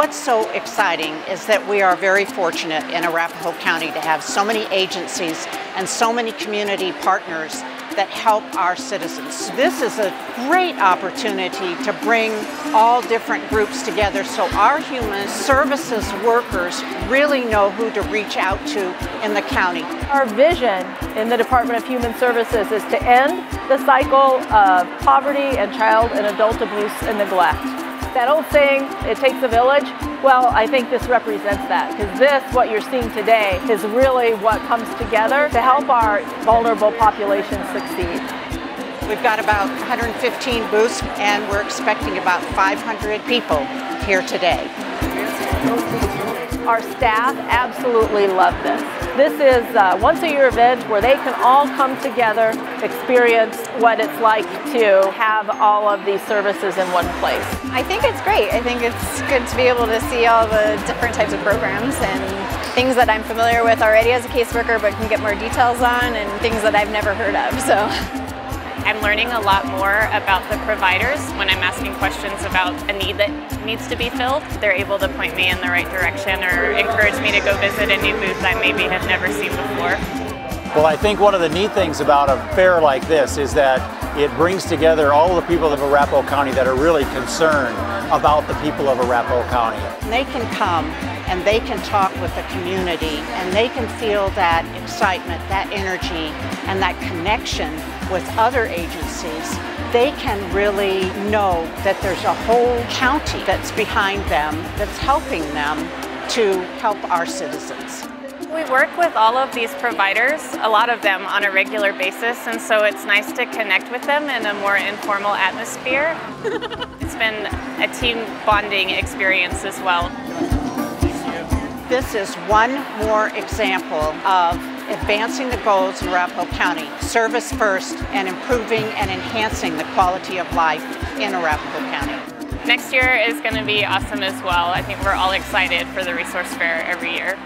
What's so exciting is that we are very fortunate in Arapahoe County to have so many agencies and so many community partners that help our citizens. This is a great opportunity to bring all different groups together so our human services workers really know who to reach out to in the county. Our vision in the Department of Human Services is to end the cycle of poverty and child and adult abuse and neglect. That old saying, it takes a village, well, I think this represents that because this, what you're seeing today, is really what comes together to help our vulnerable population succeed. We've got about 115 booths and we're expecting about 500 people here today. Our staff absolutely love this. This is a once a year event where they can all come together, experience what it's like to have all of these services in one place. I think it's great. I think it's good to be able to see all the different types of programs and things that I'm familiar with already as a caseworker but can get more details on and things that I've never heard of. So. I'm learning a lot more about the providers when I'm asking questions about a need that needs to be filled. They're able to point me in the right direction or encourage me to go visit a new booth I maybe have never seen before. Well, I think one of the neat things about a fair like this is that it brings together all the people of Arapahoe County that are really concerned about the people of Arapahoe County. They can come and they can talk with the community and they can feel that excitement, that energy, and that connection with other agencies. They can really know that there's a whole county that's behind them, that's helping them to help our citizens. We work with all of these providers, a lot of them on a regular basis, and so it's nice to connect with them in a more informal atmosphere. it's been a team bonding experience as well. This is one more example of advancing the goals in Arapahoe County, service first, and improving and enhancing the quality of life in Arapahoe County. Next year is going to be awesome as well. I think we're all excited for the resource fair every year.